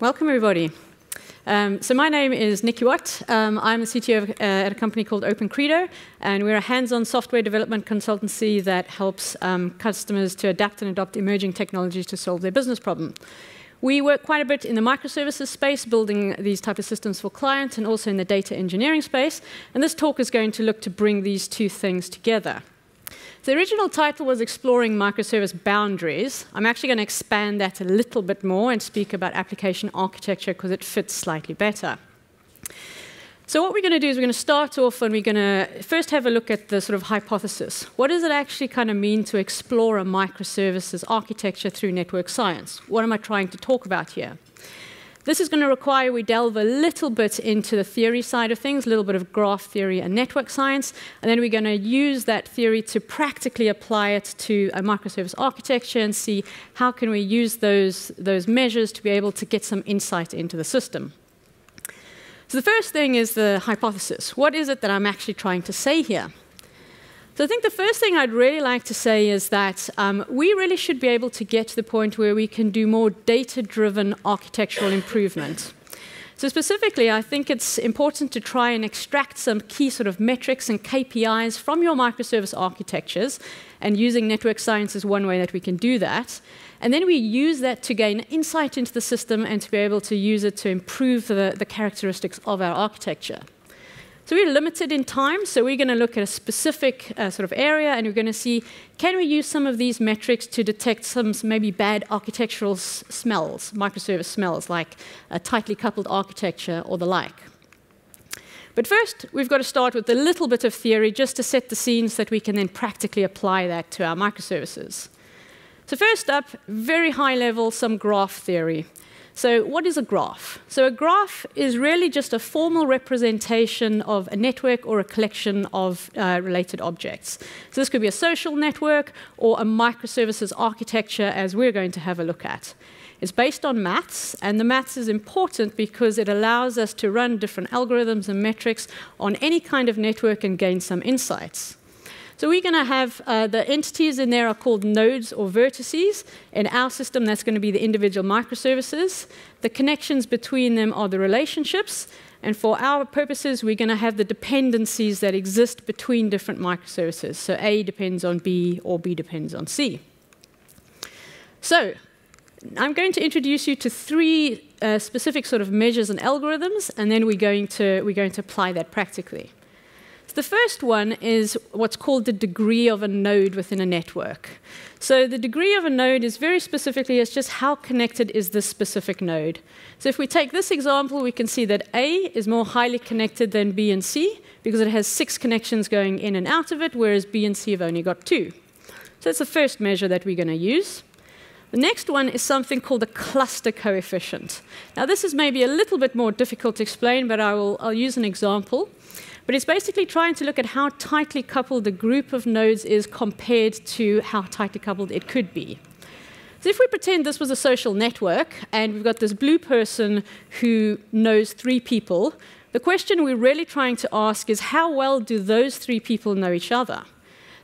Welcome, everybody. Um, so my name is Nicki Watt. Um, I'm a CTO uh, at a company called Open Credo, and we're a hands-on software development consultancy that helps um, customers to adapt and adopt emerging technologies to solve their business problem. We work quite a bit in the microservices space, building these type of systems for clients, and also in the data engineering space. And this talk is going to look to bring these two things together. The original title was Exploring Microservice Boundaries. I'm actually going to expand that a little bit more and speak about application architecture because it fits slightly better. So what we're going to do is we're going to start off and we're going to first have a look at the sort of hypothesis. What does it actually kind of mean to explore a microservices architecture through network science? What am I trying to talk about here? This is going to require we delve a little bit into the theory side of things, a little bit of graph theory and network science, and then we're going to use that theory to practically apply it to a microservice architecture and see how can we use those, those measures to be able to get some insight into the system. So the first thing is the hypothesis. What is it that I'm actually trying to say here? So I think the first thing I'd really like to say is that um, we really should be able to get to the point where we can do more data-driven architectural improvement. So specifically, I think it's important to try and extract some key sort of metrics and KPIs from your microservice architectures, and using network science is one way that we can do that. And then we use that to gain insight into the system and to be able to use it to improve the, the characteristics of our architecture. So we're limited in time, so we're going to look at a specific uh, sort of area and we're going to see can we use some of these metrics to detect some maybe bad architectural smells, microservice smells, like a tightly coupled architecture or the like. But first, we've got to start with a little bit of theory just to set the scene so that we can then practically apply that to our microservices. So first up, very high level, some graph theory. So what is a graph? So a graph is really just a formal representation of a network or a collection of uh, related objects. So this could be a social network or a microservices architecture as we're going to have a look at. It's based on maths, and the maths is important because it allows us to run different algorithms and metrics on any kind of network and gain some insights. So we're going to have uh, the entities in there are called nodes or vertices. In our system, that's going to be the individual microservices. The connections between them are the relationships. And for our purposes, we're going to have the dependencies that exist between different microservices. So A depends on B, or B depends on C. So I'm going to introduce you to three uh, specific sort of measures and algorithms, and then we're going to, we're going to apply that practically. The first one is what's called the degree of a node within a network. So the degree of a node is very specifically it's just how connected is this specific node. So if we take this example, we can see that A is more highly connected than B and C because it has six connections going in and out of it, whereas B and C have only got two. So that's the first measure that we're going to use. The next one is something called the cluster coefficient. Now, this is maybe a little bit more difficult to explain, but I will, I'll use an example. But it's basically trying to look at how tightly coupled the group of nodes is compared to how tightly coupled it could be. So if we pretend this was a social network and we've got this blue person who knows three people, the question we're really trying to ask is how well do those three people know each other?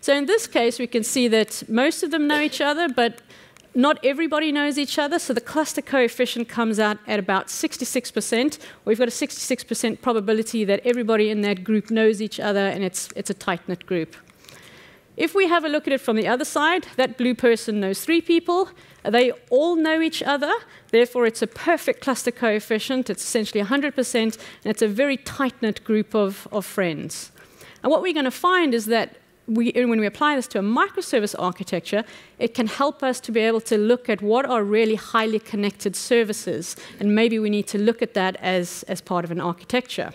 So in this case, we can see that most of them know each other, but not everybody knows each other, so the cluster coefficient comes out at about 66%. We've got a 66% probability that everybody in that group knows each other and it's, it's a tight knit group. If we have a look at it from the other side, that blue person knows three people. They all know each other. Therefore, it's a perfect cluster coefficient. It's essentially 100%, and it's a very tight knit group of, of friends. And what we're going to find is that we, when we apply this to a microservice architecture, it can help us to be able to look at what are really highly connected services, and maybe we need to look at that as, as part of an architecture.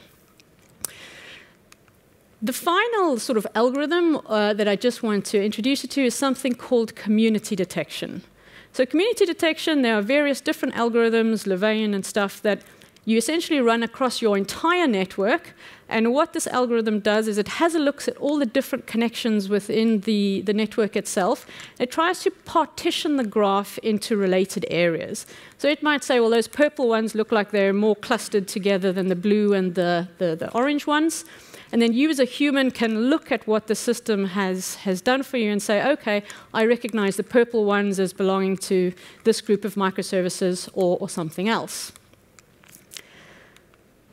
The final sort of algorithm uh, that I just want to introduce you to is something called community detection. So community detection, there are various different algorithms, Louvain and stuff, that you essentially run across your entire network. And what this algorithm does is it has a look at all the different connections within the, the network itself. It tries to partition the graph into related areas. So it might say, well, those purple ones look like they're more clustered together than the blue and the, the, the orange ones. And then you as a human can look at what the system has, has done for you and say, okay, I recognize the purple ones as belonging to this group of microservices or, or something else.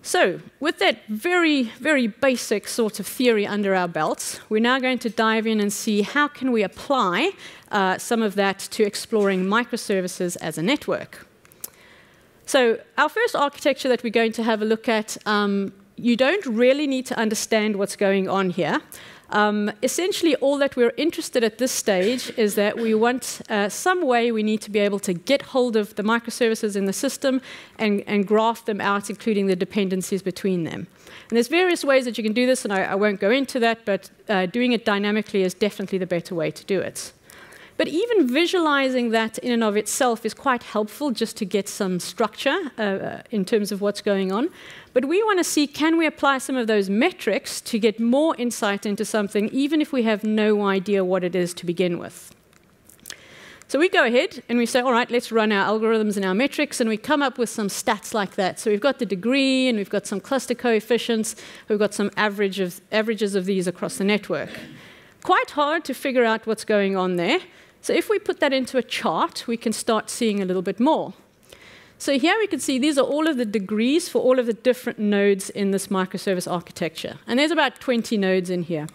So, with that very, very basic sort of theory under our belts, we're now going to dive in and see how can we apply uh, some of that to exploring microservices as a network. So, our first architecture that we're going to have a look at, um, you don't really need to understand what's going on here. Um, essentially, all that we're interested at this stage is that we want uh, some way we need to be able to get hold of the microservices in the system and, and graph them out, including the dependencies between them. And there's various ways that you can do this, and I, I won't go into that, but uh, doing it dynamically is definitely the better way to do it. But even visualizing that in and of itself is quite helpful just to get some structure uh, uh in terms of what's going on. But we want to see can we apply some of those metrics to get more insight into something, even if we have no idea what it is to begin with. So we go ahead and we say, all right, let's run our algorithms and our metrics, and we come up with some stats like that. So we've got the degree, and we've got some cluster coefficients, we've got some average of, averages of these across the network. Quite hard to figure out what's going on there. So if we put that into a chart, we can start seeing a little bit more. So here we can see these are all of the degrees for all of the different nodes in this microservice architecture. And there's about 20 nodes in here.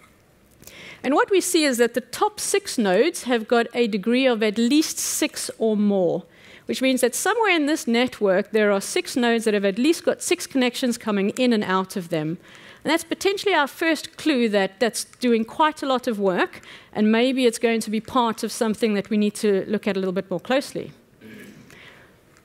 And what we see is that the top six nodes have got a degree of at least six or more, which means that somewhere in this network there are six nodes that have at least got six connections coming in and out of them. And that's potentially our first clue that that's doing quite a lot of work, and maybe it's going to be part of something that we need to look at a little bit more closely.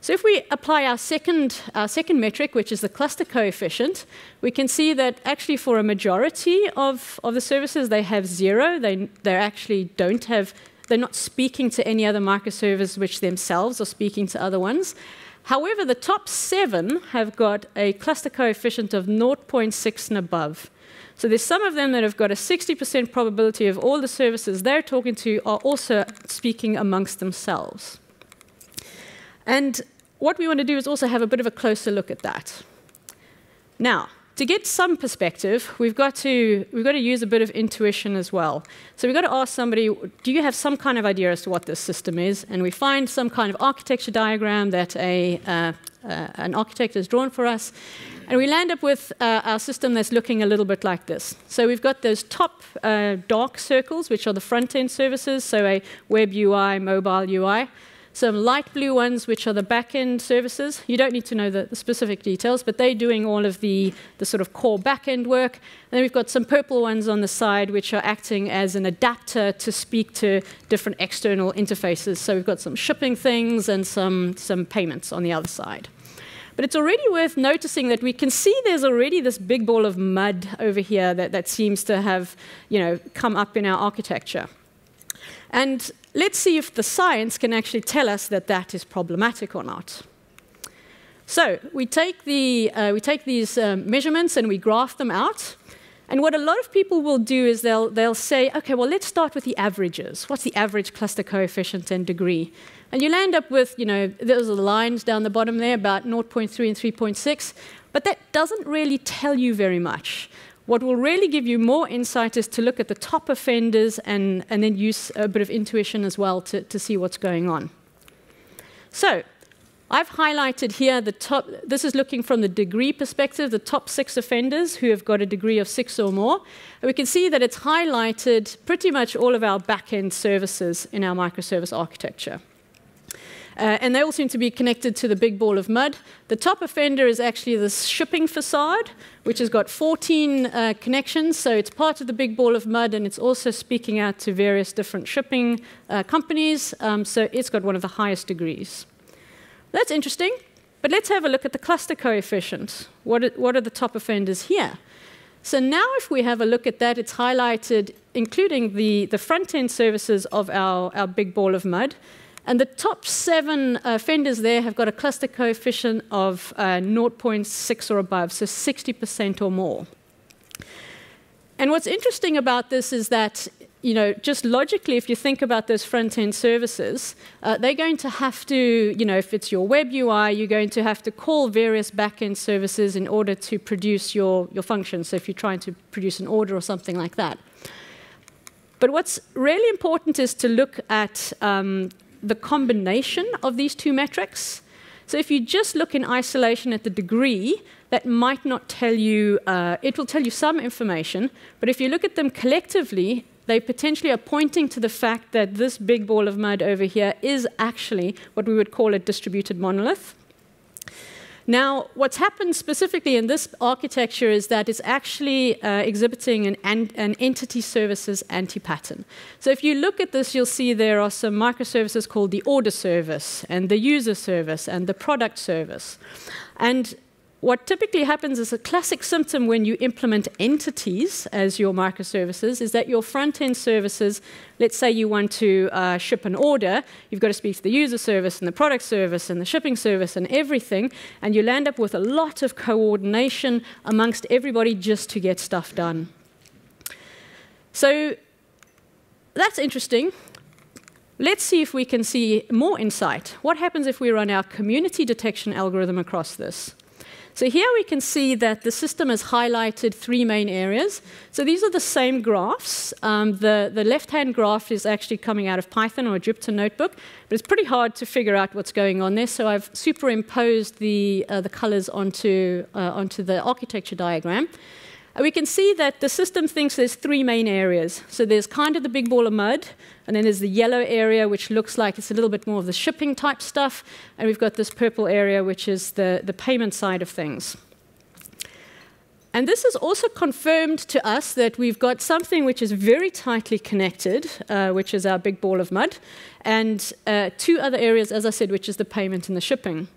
So if we apply our second, our second metric, which is the cluster coefficient, we can see that actually for a majority of, of the services, they have zero. They, they actually don't have, they're not speaking to any other microservice which themselves are speaking to other ones. However, the top seven have got a cluster coefficient of 0.6 and above. So there's some of them that have got a 60% probability of all the services they're talking to are also speaking amongst themselves. And what we want to do is also have a bit of a closer look at that. Now, to get some perspective, we've got to we've got to use a bit of intuition as well. So we've got to ask somebody, do you have some kind of idea as to what this system is? And we find some kind of architecture diagram that a uh, uh, an architect has drawn for us, and we land up with uh, our system that's looking a little bit like this. So we've got those top uh, dark circles, which are the front end services, so a web UI, mobile UI some light blue ones, which are the back-end services. You don't need to know the, the, specific details, but they're doing all of the, the sort of core back-end work. And then we've got some purple ones on the side, which are acting as an adapter to speak to different external interfaces. So we've got some shipping things and some, some payments on the other side. But it's already worth noticing that we can see there's already this big ball of mud over here that, that seems to have you know, come up in our architecture. And let's see if the science can actually tell us that that is problematic or not. So we take, the, uh, we take these um, measurements and we graph them out. And what a lot of people will do is they'll, they'll say, okay, well, let's start with the averages. What's the average cluster coefficient and degree? And you'll end up with, you know, those lines down the bottom there, about 0.3 and 3.6. But that doesn't really tell you very much. What will really give you more insight is to look at the top offenders and, and then use a bit of intuition as well to, to see what's going on. So, I've highlighted here the top, this is looking from the degree perspective, the top six offenders who have got a degree of six or more. And we can see that it's highlighted pretty much all of our back-end services in our microservice architecture. Uh, and they all seem to be connected to the big ball of mud. The top offender is actually this shipping facade, which has got 14 uh, connections. So it's part of the big ball of mud, and it's also speaking out to various different shipping uh, companies. Um, so it's got one of the highest degrees. That's interesting. But let's have a look at the cluster coefficient. What are, what are the top offenders here? So now if we have a look at that, it's highlighted, including the, the front-end services of our, our big ball of mud. And the top seven uh, fenders there have got a cluster coefficient of uh, 0.6 or above, so 60% or more. And what's interesting about this is that, you know, just logically, if you think about those front-end services, uh, they're going to have to, you know, if it's your web UI, you're going to have to call various back-end services in order to produce your, your function. So if you're trying to produce an order or something like that. But what's really important is to look at um, the combination of these two metrics. So if you just look in isolation at the degree, that might not tell you, uh, it will tell you some information, but if you look at them collectively, they potentially are pointing to the fact that this big ball of mud over here is actually what we would call a distributed monolith. Now, what's happened specifically in this architecture is that it's actually uh, exhibiting an, an, entity services anti-pattern. So if you look at this, you'll see there are some microservices called the order service and the user service and the product service. And what typically happens is a classic symptom when you implement entities as your microservices is that your front end services, let's say you want to uh, ship an order, you've got to speak to the user service and the product service and the shipping service and everything, and you land up with a lot of coordination amongst everybody just to get stuff done. So that's interesting. Let's see if we can see more insight. What happens if we run our community detection algorithm across this? So here we can see that the system has highlighted three main areas. So these are the same graphs. Um, the, the left-hand graph is actually coming out of Python or a Jupyter Notebook, but it's pretty hard to figure out what's going on there. So I've superimposed the, uh, the colors onto, uh, onto the architecture diagram. And we can see that the system thinks there's three main areas. So there's kind of the big ball of mud, and then there's the yellow area, which looks like it's a little bit more of the shipping type stuff, and we've got this purple area, which is the, the payment side of things. And this has also confirmed to us that we've got something which is very tightly connected, uh, which is our big ball of mud, and uh, two other areas, as I said, which is the payment and the shipping.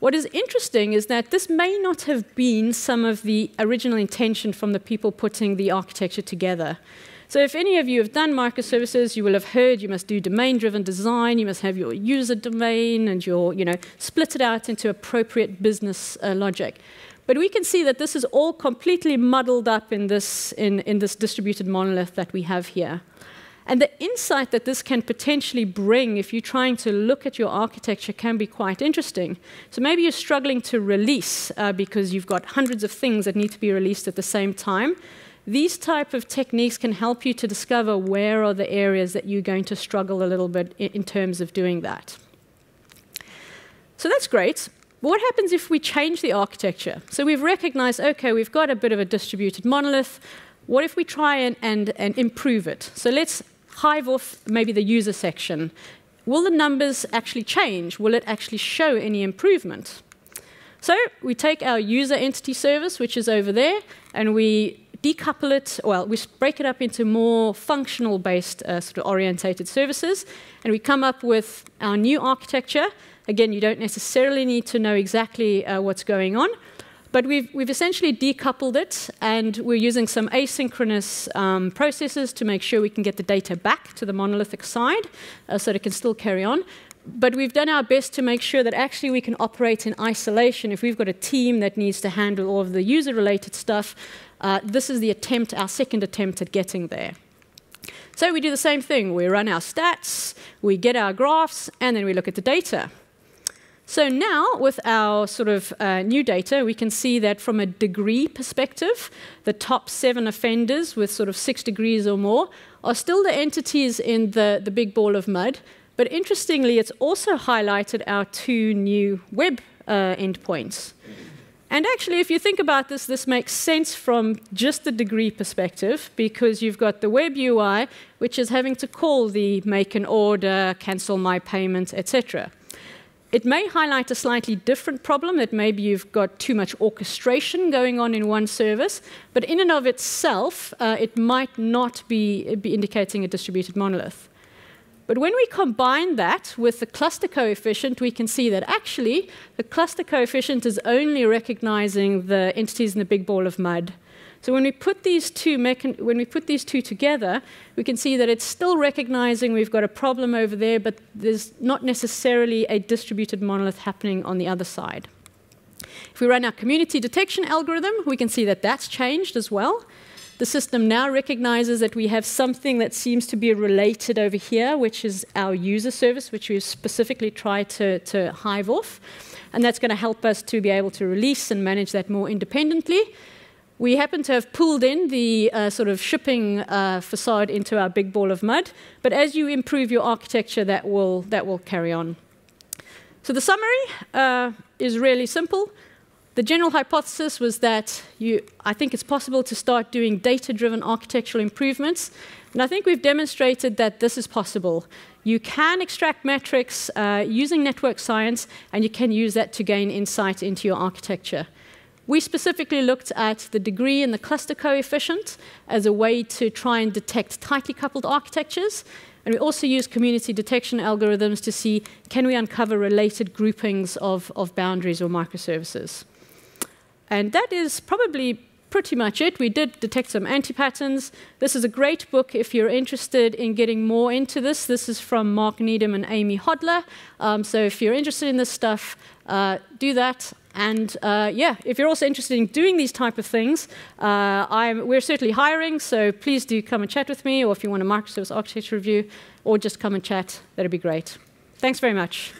What is interesting is that this may not have been some of the original intention from the people putting the architecture together. So if any of you have done microservices, you will have heard you must do domain-driven design, you must have your user domain and your, you know, split it out into appropriate business uh, logic. But we can see that this is all completely muddled up in this, in, in this distributed monolith that we have here. And the insight that this can potentially bring if you're trying to look at your architecture can be quite interesting. So maybe you're struggling to release uh, because you've got hundreds of things that need to be released at the same time. These type of techniques can help you to discover where are the areas that you're going to struggle a little bit in, terms of doing that. So that's great. But what happens if we change the architecture? So we've recognized, okay, we've got a bit of a distributed monolith. What if we try and, and, and improve it? So let's hive off maybe the user section. Will the numbers actually change? Will it actually show any improvement? So we take our user entity service, which is over there, and we decouple it, well, we break it up into more functional based uh, sort of orientated services, and we come up with our new architecture. Again, you don't necessarily need to know exactly uh, what's going on, but we've, we've essentially decoupled it, and we're using some asynchronous um, processes to make sure we can get the data back to the monolithic side uh, so that it can still carry on. But we've done our best to make sure that actually we can operate in isolation. If we've got a team that needs to handle all of the user related stuff, uh, this is the attempt, our second attempt at getting there. So we do the same thing. We run our stats, we get our graphs, and then we look at the data. So now, with our sort of uh, new data, we can see that from a degree perspective, the top seven offenders with sort of six degrees or more are still the entities in the, the big ball of mud. But interestingly, it's also highlighted our two new web uh, endpoints. And actually, if you think about this, this makes sense from just the degree perspective because you've got the web UI, which is having to call the make an order, cancel my payment, etc. It may highlight a slightly different problem that maybe you've got too much orchestration going on in one service, but in and of itself, uh, it might not be, be indicating a distributed monolith. But when we combine that with the cluster coefficient, we can see that actually the cluster coefficient is only recognizing the entities in the big ball of mud. So when we put these two when we put these two together, we can see that it's still recognizing we've got a problem over there, but there's not necessarily a distributed monolith happening on the other side. If we run our community detection algorithm, we can see that that's changed as well. The system now recognizes that we have something that seems to be related over here, which is our user service, which we've specifically tried to, to hive off. And that's going to help us to be able to release and manage that more independently. We happen to have pulled in the uh, sort of shipping uh, facade into our big ball of mud, but as you improve your architecture, that will, that will carry on. So the summary uh, is really simple. The general hypothesis was that you, I think it's possible to start doing data-driven architectural improvements, and I think we've demonstrated that this is possible. You can extract metrics uh, using network science, and you can use that to gain insight into your architecture. We specifically looked at the degree and the cluster coefficient as a way to try and detect tightly coupled architectures. And we also use community detection algorithms to see can we uncover related groupings of, of boundaries or microservices. And that is probably pretty much it. We did detect some anti-patterns. This is a great book if you're interested in getting more into this. This is from Mark Needham and Amy Hodler. Um, so if you're interested in this stuff, uh, do that. And uh, yeah, if you're also interested in doing these type of things, uh, we're certainly hiring, so please do come and chat with me, or if you want a microservice architecture review, or just come and chat, that'd be great. Thanks very much.